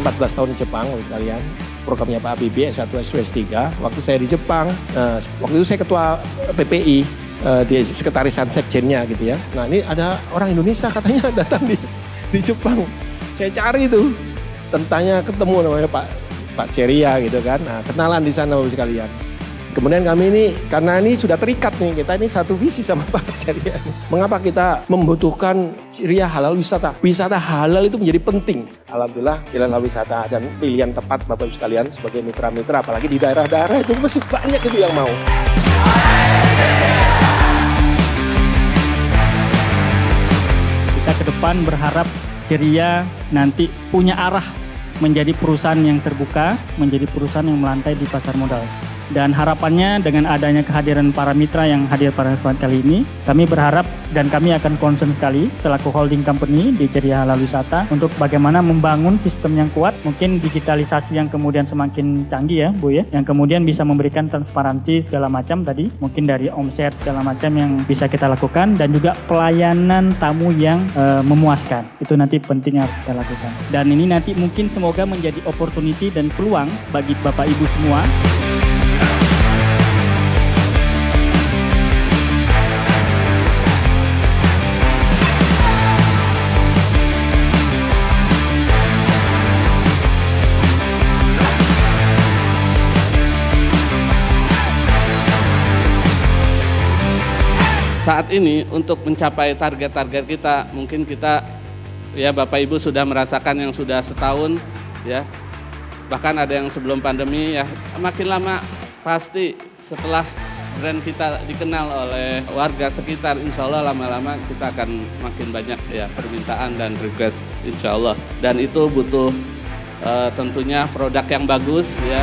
14 tahun di Jepang, Bapak sekalian. Programnya Pak Habibie S1, S2, S3. Waktu saya di Jepang, nah, waktu itu saya ketua PPI, uh, di sekretarisan sekjennya gitu ya. Nah ini ada orang Indonesia katanya datang di, di Jepang. Saya cari itu, tentangnya ketemu namanya Pak Pak Ceria gitu kan. Nah kenalan di sana Bapak sekalian. Kemudian kami ini karena ini sudah terikat nih kita ini satu visi sama Pak Ceria. Mengapa kita membutuhkan ceria halal wisata? Wisata halal itu menjadi penting. Alhamdulillah jalan wisata dan pilihan tepat Bapak Ibu sekalian sebagai mitra-mitra apalagi di daerah-daerah itu masih banyak itu yang mau. Kita ke depan berharap ceria nanti punya arah menjadi perusahaan yang terbuka, menjadi perusahaan yang melantai di pasar modal. Dan harapannya dengan adanya kehadiran para mitra yang hadir pada kesempatan kali ini, kami berharap dan kami akan concern sekali selaku holding company di Ceria Halal Wisata untuk bagaimana membangun sistem yang kuat, mungkin digitalisasi yang kemudian semakin canggih ya Bu ya, yang kemudian bisa memberikan transparansi segala macam tadi, mungkin dari omset segala macam yang bisa kita lakukan dan juga pelayanan tamu yang uh, memuaskan. Itu nanti penting harus kita lakukan. Dan ini nanti mungkin semoga menjadi opportunity dan peluang bagi Bapak Ibu semua saat ini untuk mencapai target-target kita mungkin kita ya Bapak Ibu sudah merasakan yang sudah setahun ya. Bahkan ada yang sebelum pandemi ya. Makin lama pasti setelah brand kita dikenal oleh warga sekitar insya Allah lama-lama kita akan makin banyak ya permintaan dan request insya Allah. Dan itu butuh uh, tentunya produk yang bagus ya